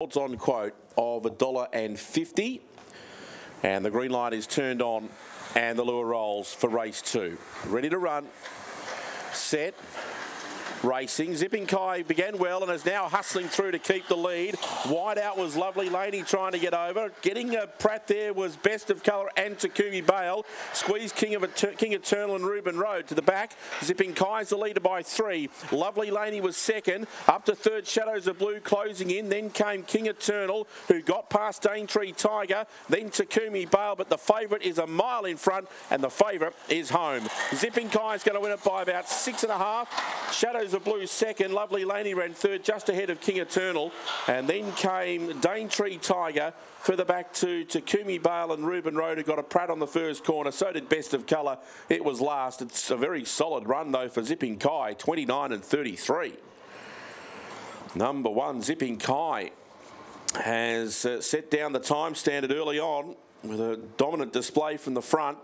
Odds on quote of a dollar and fifty. And the green light is turned on and the lure rolls for race two. Ready to run. Set. Racing. Zipping Kai began well and is now hustling through to keep the lead. Wide out was lovely. Laney trying to get over. Getting a Pratt there was best of colour and Takumi Bale. Squeeze King of King Eternal and Ruben Road to the back. Zipping Kai's the leader by three. Lovely Laney was second. Up to third. Shadows of Blue closing in. Then came King Eternal who got past Daintree Tiger. Then Takumi Bale. But the favourite is a mile in front and the favourite is home. Zipping Kai's going to win it by about six and a half. Shadows a Blue second. Lovely Laney ran third, just ahead of King Eternal. And then came Daintree Tiger. Further back to Takumi Bale and Ruben Road, who got a Pratt on the first corner. So did Best of Colour. It was last. It's a very solid run, though, for Zipping Kai, 29 and 33. Number one, Zipping Kai has uh, set down the time standard early on with a dominant display from the front.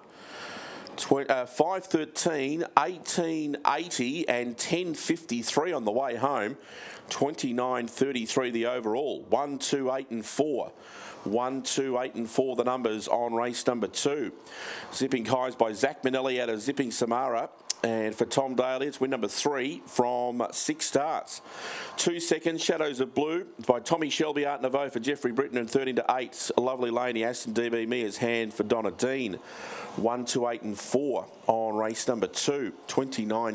Uh, 513, 1880 and 1053 on the way home. 29.33 the overall. 1, 2, 8 and 4. 1, 2, 8 and 4 the numbers on race number 2. Zipping Kai's by Zach Manelli out of Zipping Samara. And for Tom Daly, it's win number three from six starts. Two seconds, Shadows of Blue by Tommy Shelby, Art Nouveau for Jeffrey Britton, and 13 to 8, a lovely Laney, Aston DB Mia's hand for Donna Dean. 1 to 8 and 4 on race number two, 29